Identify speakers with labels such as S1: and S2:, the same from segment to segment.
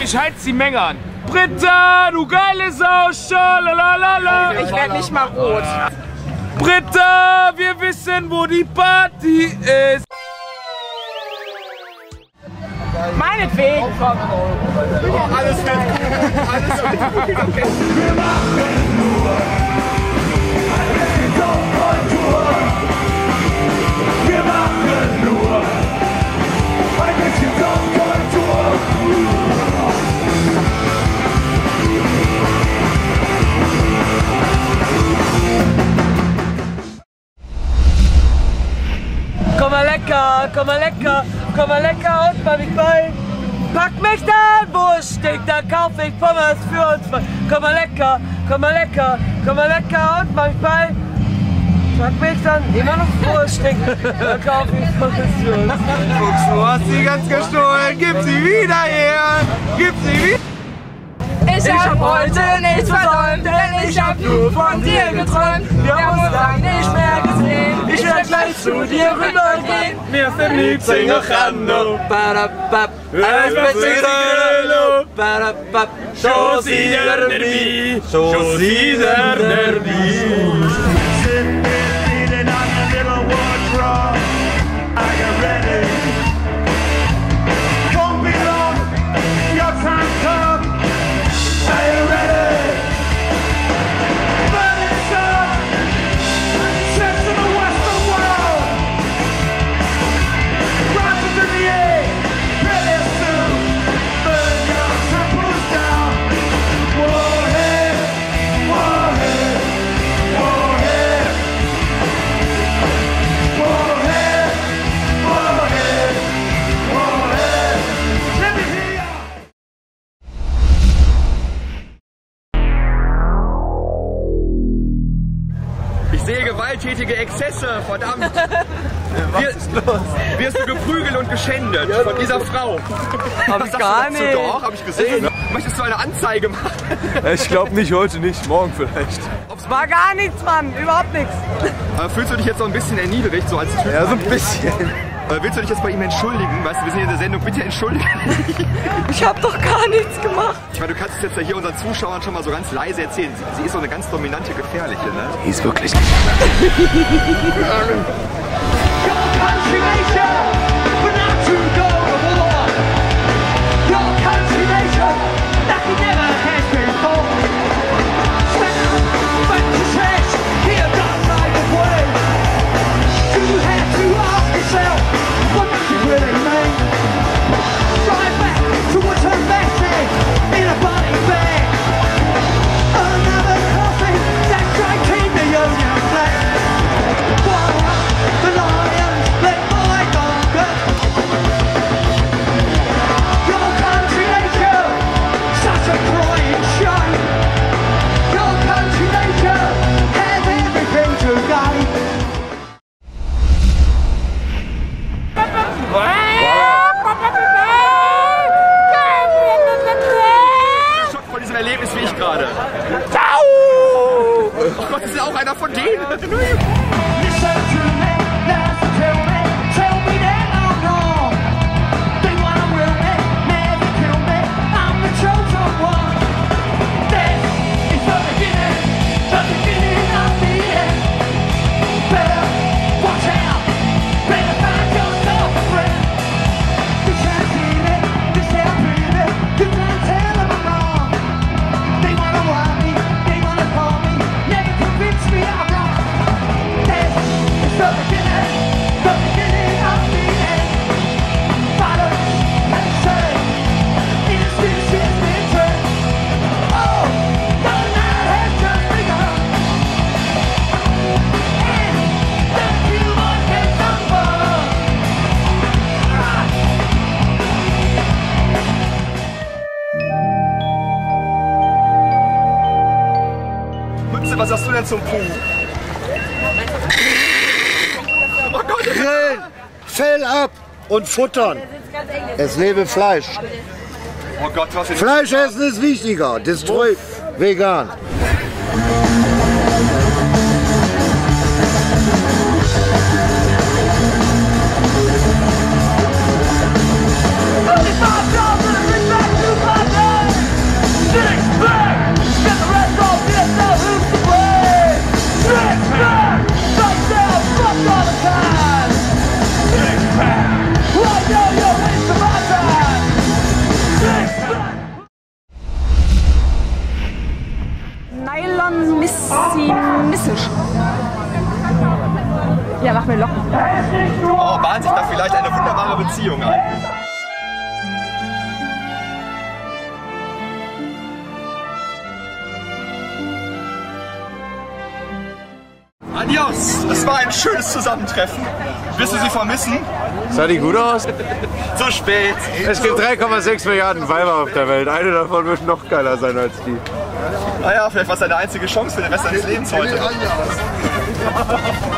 S1: ich heiz die Menge an. Britta, du geile Sau, schalalala.
S2: Ich werde nicht mal rot.
S1: Britta, wir wissen, wo die Party ist.
S2: Meinetwegen.
S3: Oh, alles wird gut. Alles wird gut. Okay.
S4: Wir
S5: lecker, komm mal lecker, komm mal lecker und mach mich bei. Pack mich da, wo es stinkt, dann kauf ich Pommes für uns. Komm mal lecker, komm mal lecker, komm mal lecker und mach mich bei. Pack mich dann immer noch, wo es stinkt, dann kauf ich Pommes für uns.
S3: Fuchs, du hast sie ganz gestohlen. Gib sie wieder her. Gib sie wieder.
S2: Ich hab heute nichts denn ich hab nur von dir geträumt. Wir haben uns lang nicht mehr gesehen. Ich werd gleich zu dir rübergehen.
S3: Wir sind lieb, sing noch Rando.
S5: Badabab,
S3: Alles Pessidelo.
S5: badabab,
S3: Josie der Derby. Der Derby. Sehe gewalttätige Exzesse, verdammt. Was ist los? Wirst du geprügelt und geschändet von dieser Frau.
S5: hab ich gar nicht.
S3: Doch, hab ich gesehen. Möchtest du eine Anzeige machen?
S6: Ich glaube nicht, heute nicht, morgen vielleicht.
S5: Es war gar nichts, Mann, überhaupt nichts.
S3: Aber fühlst du dich jetzt so ein bisschen erniedrigt, so als Typ?
S6: Ja, so ein bisschen.
S3: Oder willst du dich jetzt bei ihm entschuldigen? Weißt du, wir sind hier in der Sendung, bitte entschuldigen.
S5: Ich hab doch gar nichts gemacht.
S3: Ich meine, du kannst es jetzt ja hier unseren Zuschauern schon mal so ganz leise erzählen. Sie, sie ist so eine ganz dominante, gefährliche, ne?
S6: Die ist wirklich.
S4: Your country nation, but not to go to war. Your country nation, like it
S3: Von diesem Erlebnis wie ich gerade. Ciao! Oh Gott, das ist ja auch einer von denen. zum Puh? Oh
S7: Grillen, Fell ab und futtern. Es lebe Fleisch.
S3: oh Gott
S7: Fleisch essen ist wichtiger. Destroy vegan.
S4: Nylon missimissisch.
S2: Ja, mach mir Locken.
S3: Oh, bahnt sich da vielleicht eine wunderbare Beziehung an. Adios! Es war ein schönes Zusammentreffen. Wirst du sie vermissen?
S6: Sah die gut aus?
S3: Zu spät.
S6: Es gibt 3,6 Milliarden Weiber auf der Welt. Eine davon wird noch geiler sein als die.
S3: Naja, vielleicht war es deine einzige Chance für den Rest deines Lebens heute.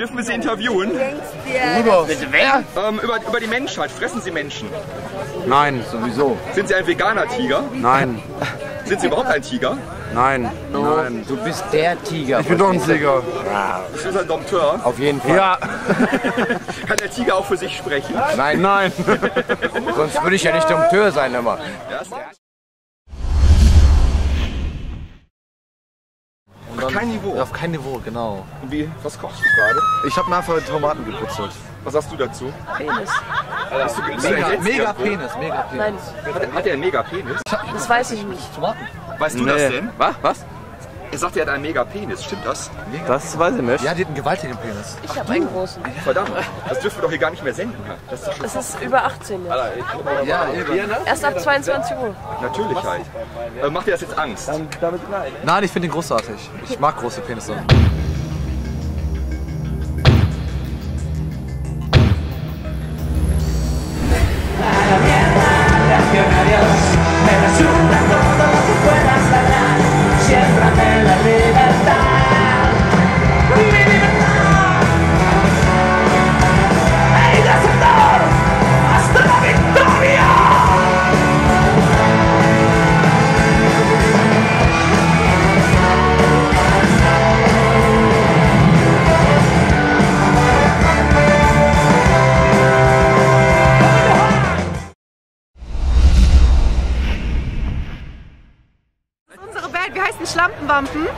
S3: Dürfen wir Sie interviewen?
S6: Wer?
S3: Ähm, über, über die Menschheit. Fressen Sie Menschen?
S6: Nein, sowieso.
S3: Sind Sie ein veganer Tiger?
S6: Nein,
S3: Sind Sie überhaupt ein Tiger?
S6: nein, nein.
S8: Du bist der Tiger.
S6: Ich bin doch ein Tiger.
S3: Ich bin ein Dompteur.
S8: Auf jeden Fall.
S6: Ja.
S3: Kann der Tiger auch für sich sprechen?
S8: Nein,
S6: Nein.
S8: sonst würde ich ja nicht Dompteur sein immer.
S3: Kein Niveau.
S9: Auf kein Niveau, genau.
S3: Und wie, was kochst du gerade?
S9: Ich habe mir einfach Tomaten geputzelt.
S3: Was sagst du dazu?
S2: Penis.
S3: Bist du,
S9: Mega, mega? Penis, mega Penis.
S2: Nein,
S3: Hat, hat er einen Mega-Penis?
S2: das weiß ich nicht.
S9: Tomaten.
S3: Weißt du das denn?
S6: Was? Was?
S3: Er sagt, er hat einen Mega-Penis. Stimmt das?
S6: Das weiß ich nicht.
S9: Ja, die hat einen gewaltigen Penis.
S2: Ich habe einen großen.
S3: Verdammt. Das dürfen wir doch hier gar nicht mehr senden. Das ist doch schon
S2: Das ist über 18 jetzt.
S9: Ja, eben.
S2: Erst ab 22 Uhr.
S3: Natürlich halt. Äh, macht dir das jetzt Angst?
S9: Nein, ich finde ihn großartig. Ich mag große Penisse.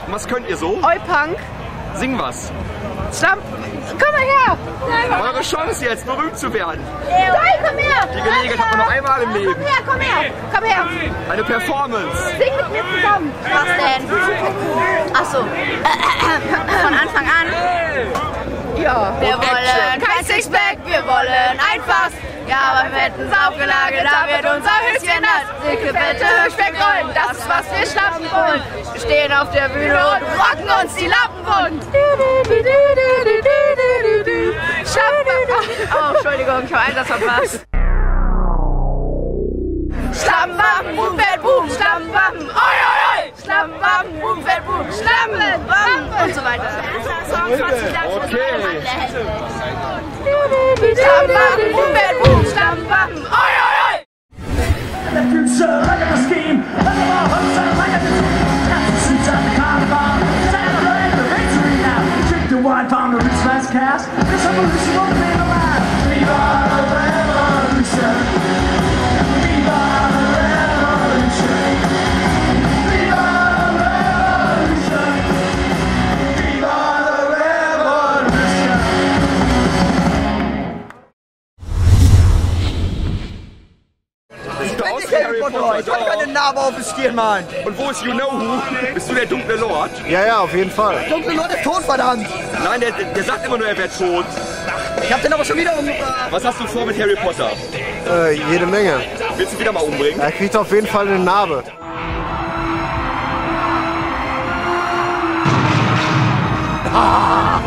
S3: Was könnt ihr so?
S10: Eupunk.
S3: Sing was.
S10: Schlampen. Komm mal her!
S3: Eure Chance jetzt, berühmt zu werden.
S10: Nein, komm her!
S3: Die Gelegenheit hat man nur einmal im Leben.
S10: Komm her, komm her! Komm her!
S3: Eine Performance.
S10: Sing mit mir zusammen! Was denn? Achso. Von Anfang an? Ja. Wir wollen kein Sixpack, wir wollen einfach. Ja, aber wir hätten es aufgelagert, da wird unser Höschen nass. Dicke, fette Höchstbeckrollen, das ist, was wir schlappen wollen. Wir stehen auf der Bühne und rocken uns die Lappen wund. Schlappen. Oh, Entschuldigung, ich habe Einsatz verpasst. Schlammbam, Boom, Fett, Boom, Schlammbam, oi, oi, oi, Schlammbam, Boom, Fett, Boom, Schlammbam und so weiter.
S3: Okay.
S10: Stammwappen, Hummel, Stammwappen, oi, oi, oi!
S3: Alle Pütze, lecker das Game, alle mal Holzer, lecker das
S4: That's the time the victory now. Drink the wine, found the rich last cast, This a revolution
S8: Ich kann keine Narbe auf die Stirn malen.
S3: Und wo ist You Know Who? Bist du der dunkle Lord?
S6: Ja, ja, auf jeden Fall.
S8: Dunkle Leute ist tot, verdammt.
S3: Nein, der, der sagt immer nur, er wäre tot.
S8: Ich hab den aber schon wieder umgebracht.
S3: Was hast du vor mit Harry Potter?
S6: Äh, jede Menge.
S3: Willst du wieder mal umbringen?
S6: Er kriegt auf jeden Fall eine Narbe.
S3: Ah!